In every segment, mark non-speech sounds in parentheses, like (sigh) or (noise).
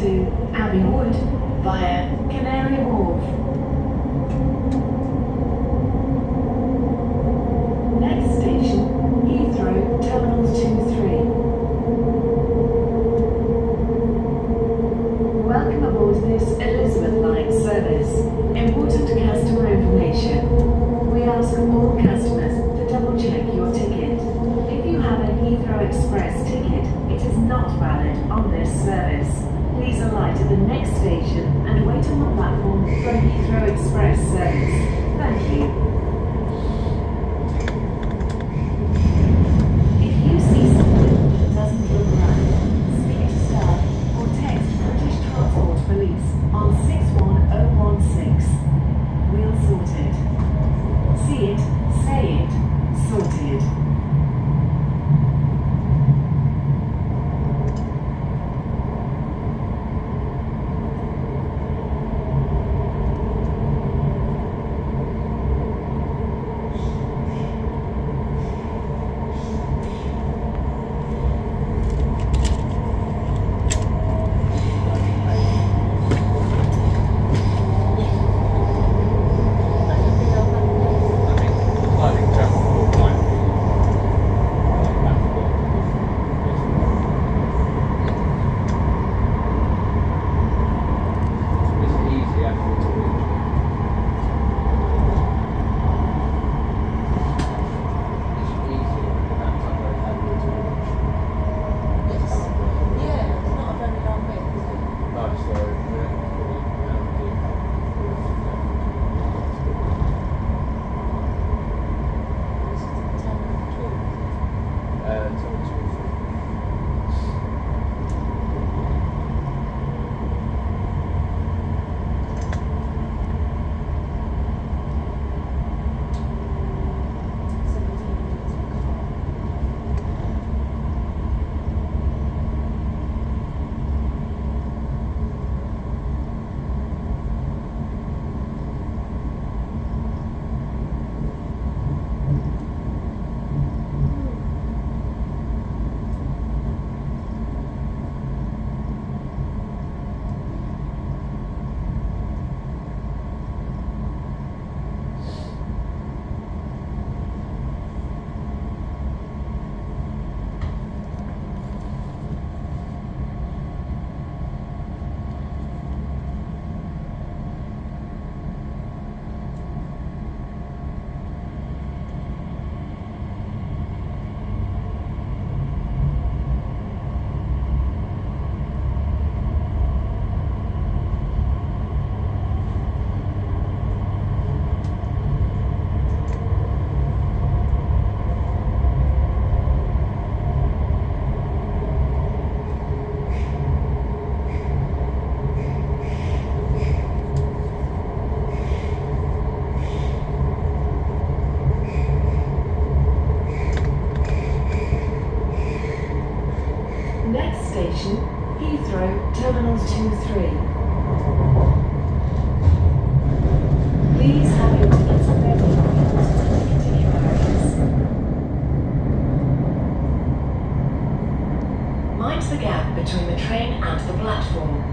to Abbey Wood via Canary Wharf. Next station, Heathrow Terminals 2 3. Welcome aboard this Elizabeth Line service. Important customer information. We ask all customers to double check your ticket. If you have a Heathrow Express ticket, it is not valid on this service. Please alight at the next station and wait on the platform for a Heathrow Express service. Thank you. If you see that doesn't look right, speak to staff or text British Transport Police on 61016. Heathrow Terminals 2 3. Please have your tickets ready. Mind the gap between the train and the platform.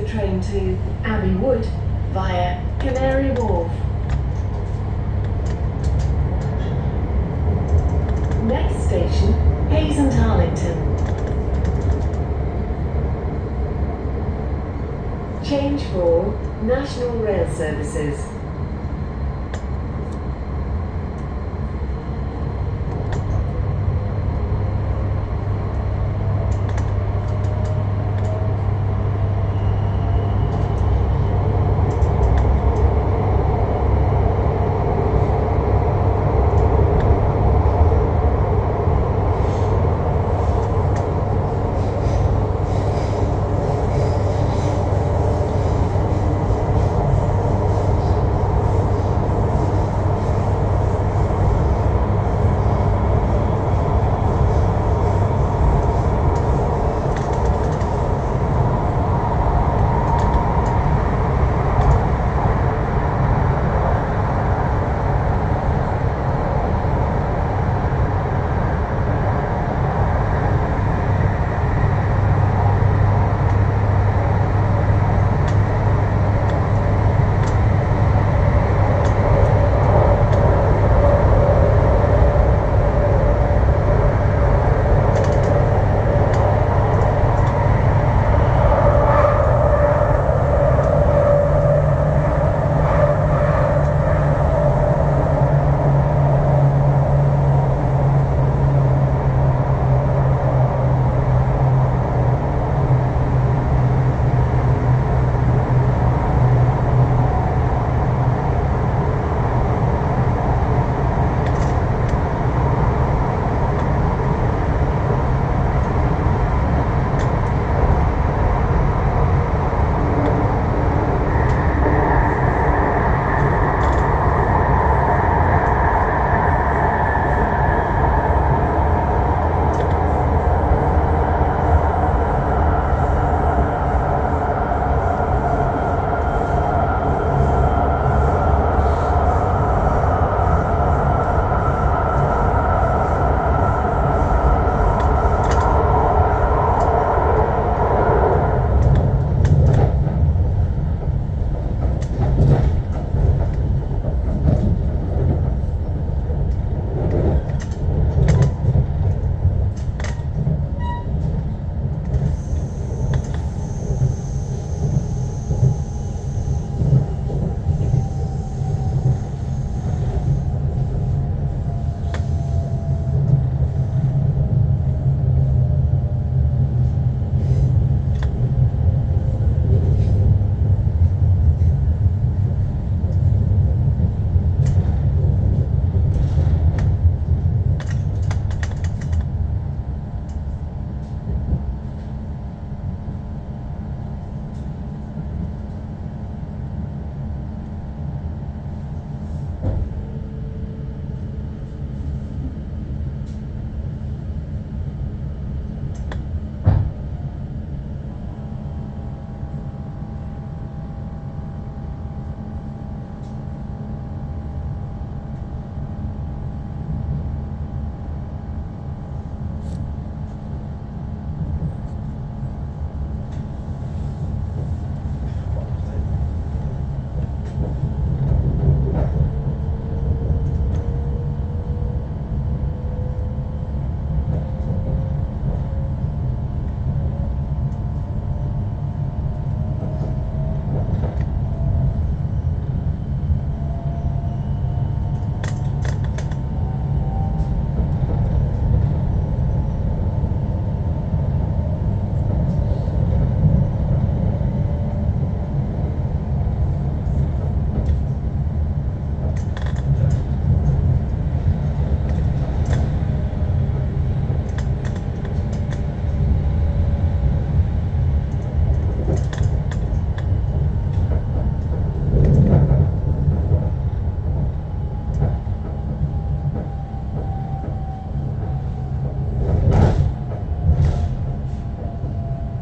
The train to Abbey Wood via Canary Wharf. Next station, Hayes and Harlington. Change for National Rail Services.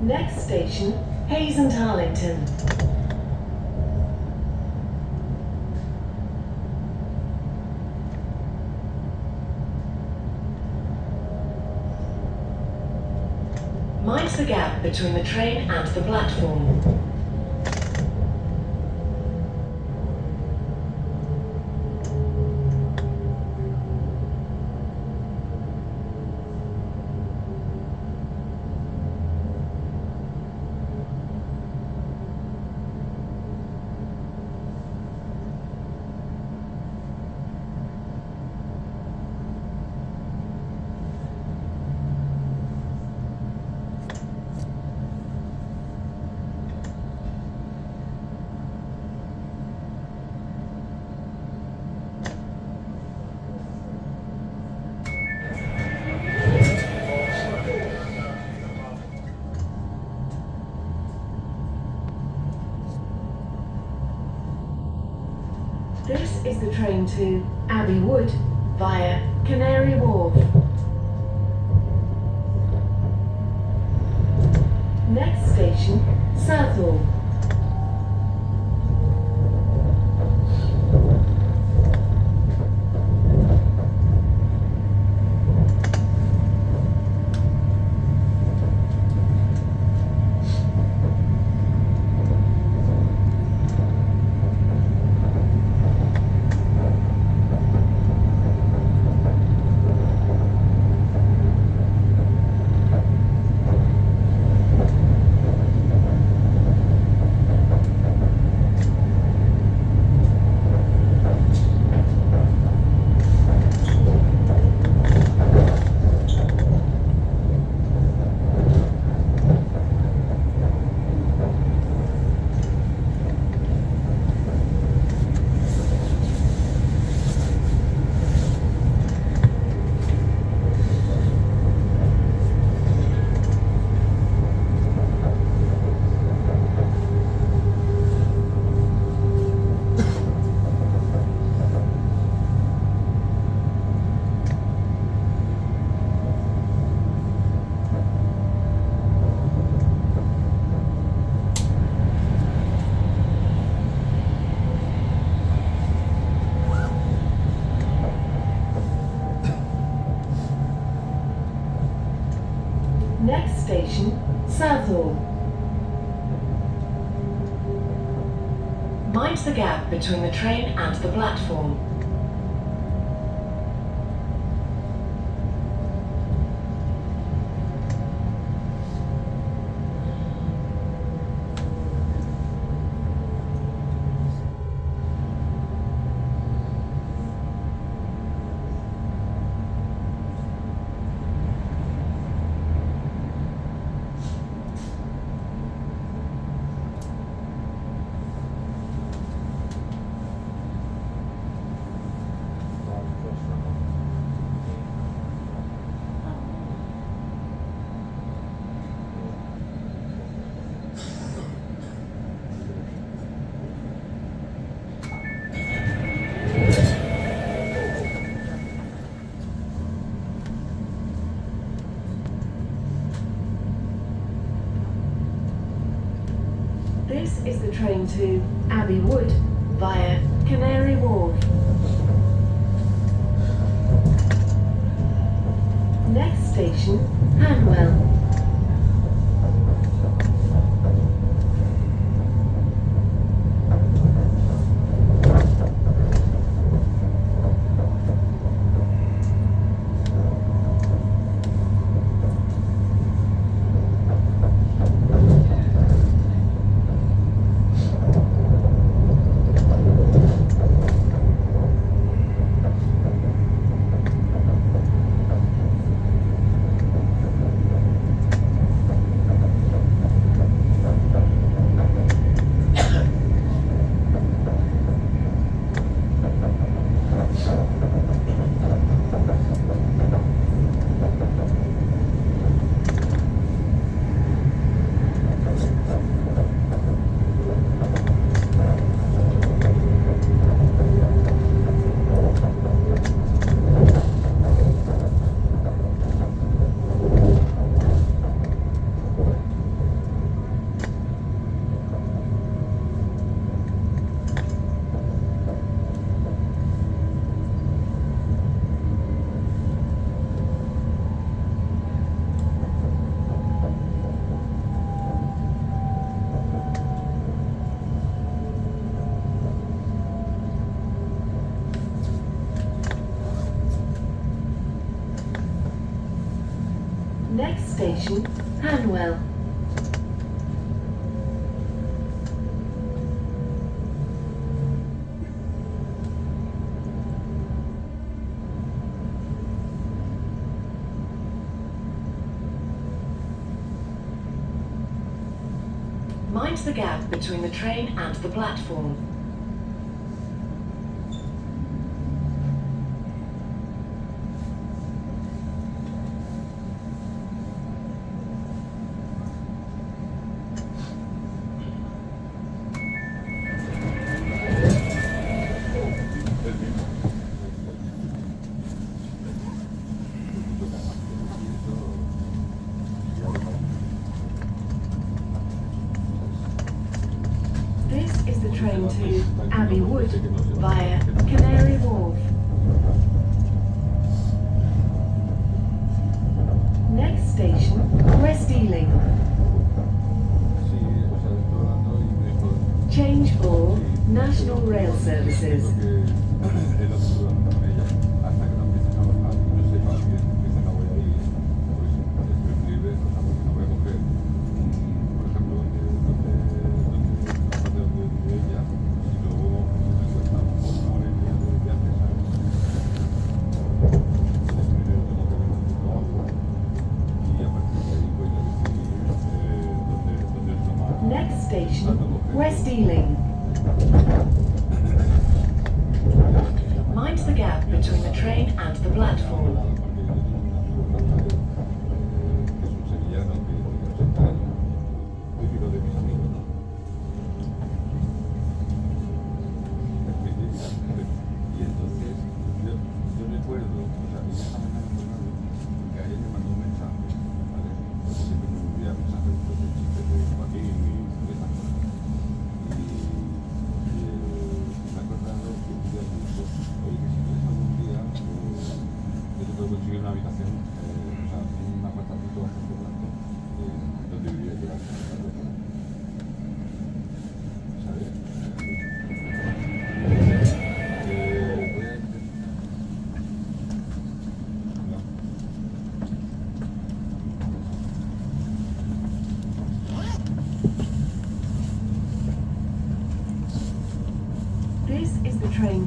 Next station, Hayes and Harlington. Mind the gap between the train and the platform. Train to Abbey Wood via Canary Wharf. Next station, Southall. Next station, Southall. Mind the gap between the train and the platform. Is the train to Abbey Wood via Canary Wharf. Next station, Hanwell. Next station, Hanwell. Mind the gap between the train and the platform. Abbey Wood via Canary Wharf. Next station, West Ealing. Change for National Rail Services. (coughs)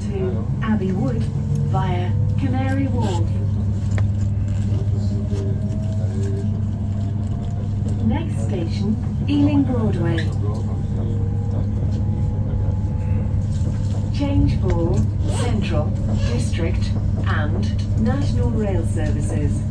to Abbey Wood via Canary Wharf. Next station, Ealing Broadway. Change for Central, District and National Rail Services.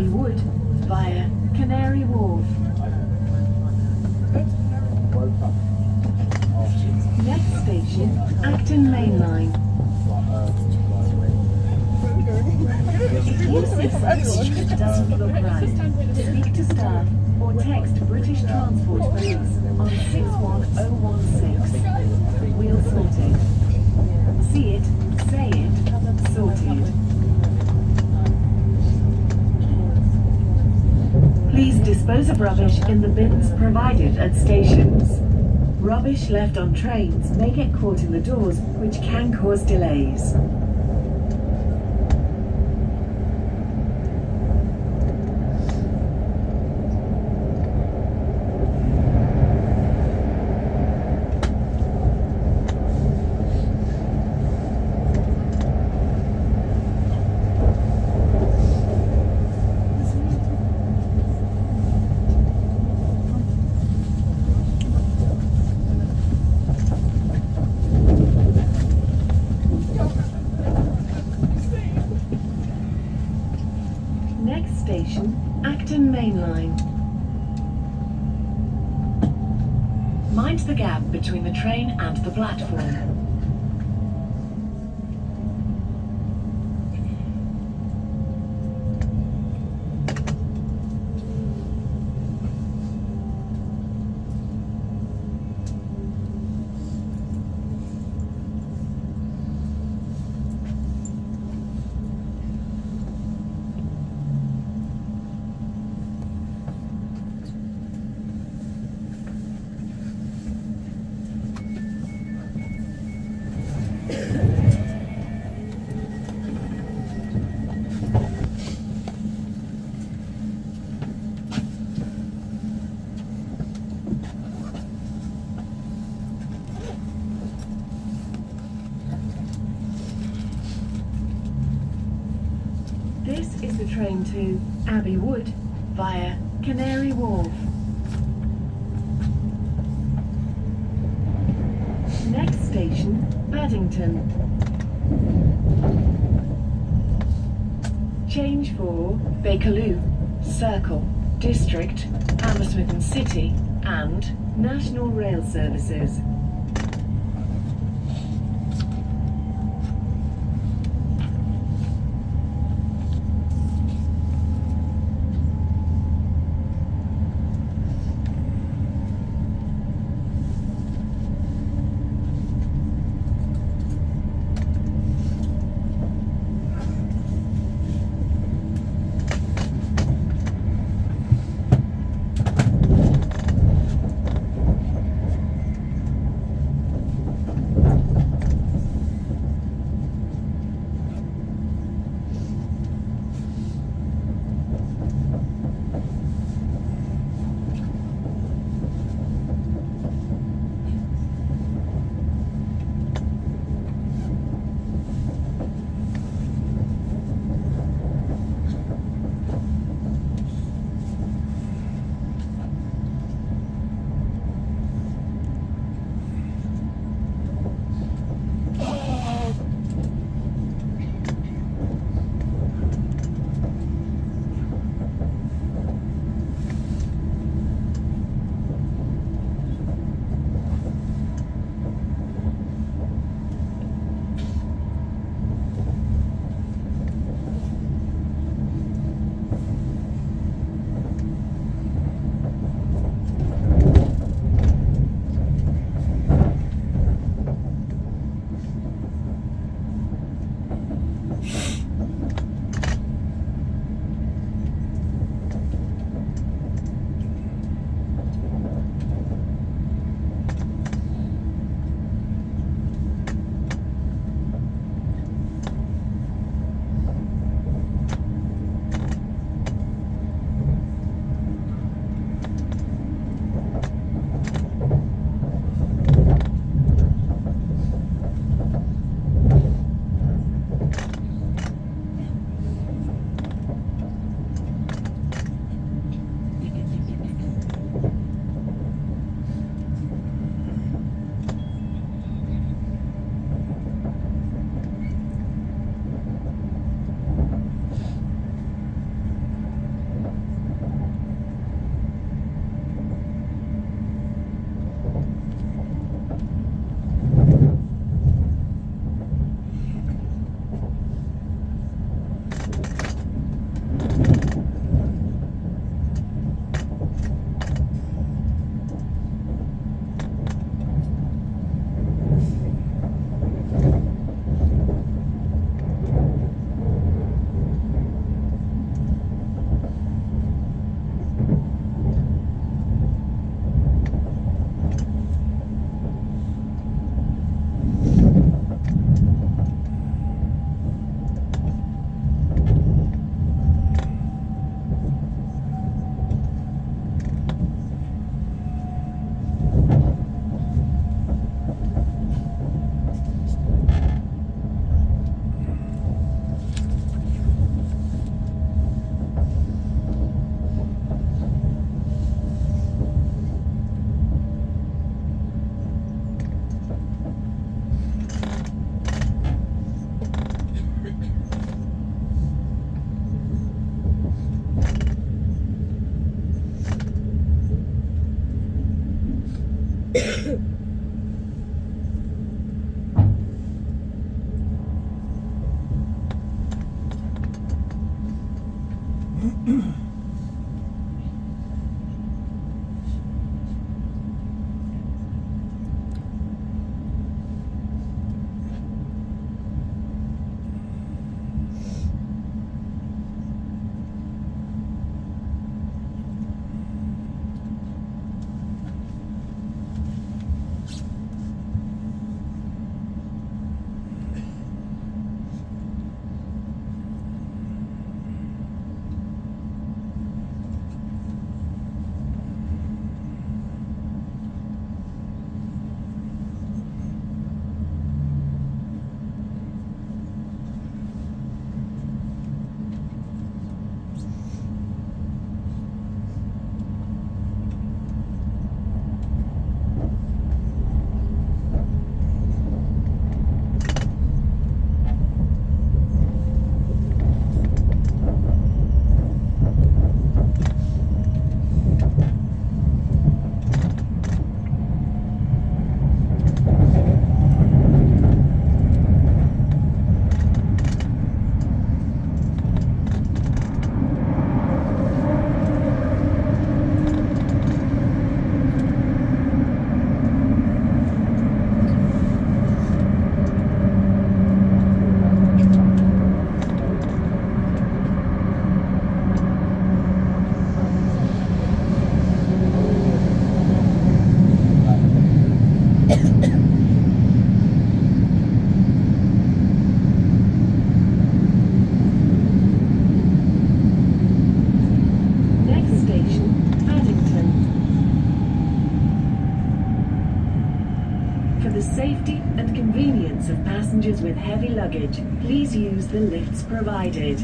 überholt. dispose of rubbish in the bins provided at stations. Rubbish left on trains may get caught in the doors, which can cause delays. The platform. Next station, Paddington. Change for Bakerloo, Circle, District, Hammersmith and City, and National Rail Services. Luggage, please use the lifts provided.